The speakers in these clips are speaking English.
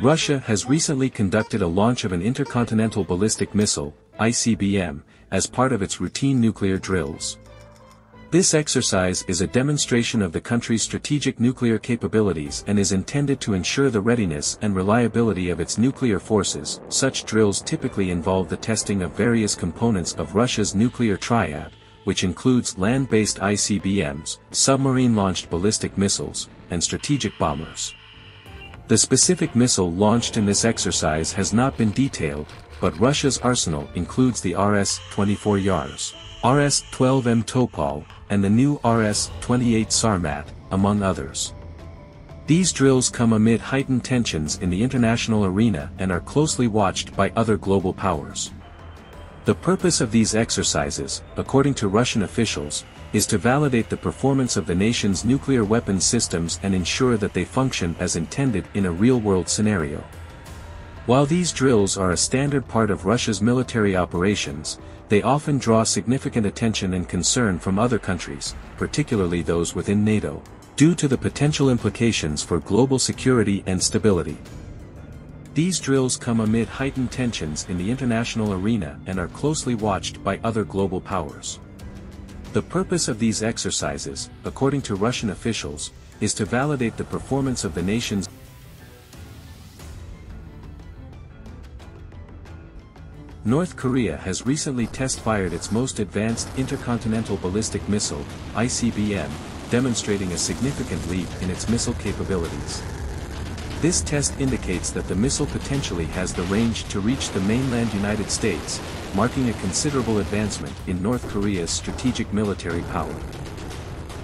Russia has recently conducted a launch of an intercontinental ballistic missile, ICBM, as part of its routine nuclear drills. This exercise is a demonstration of the country's strategic nuclear capabilities and is intended to ensure the readiness and reliability of its nuclear forces. Such drills typically involve the testing of various components of Russia's nuclear triad, which includes land-based ICBMs, submarine-launched ballistic missiles, and strategic bombers. The specific missile launched in this exercise has not been detailed, but Russia's arsenal includes the RS-24 Yars, RS-12M Topol, and the new RS-28 Sarmat, among others. These drills come amid heightened tensions in the international arena and are closely watched by other global powers. The purpose of these exercises, according to Russian officials, is to validate the performance of the nation's nuclear weapons systems and ensure that they function as intended in a real-world scenario. While these drills are a standard part of Russia's military operations, they often draw significant attention and concern from other countries, particularly those within NATO, due to the potential implications for global security and stability. These drills come amid heightened tensions in the international arena and are closely watched by other global powers. The purpose of these exercises, according to Russian officials, is to validate the performance of the nation's North Korea has recently test-fired its most advanced intercontinental ballistic missile, ICBM, demonstrating a significant leap in its missile capabilities. This test indicates that the missile potentially has the range to reach the mainland United States, marking a considerable advancement in North Korea's strategic military power.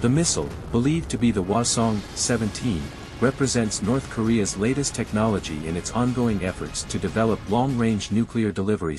The missile, believed to be the Hwasong-17, represents North Korea's latest technology in its ongoing efforts to develop long-range nuclear delivery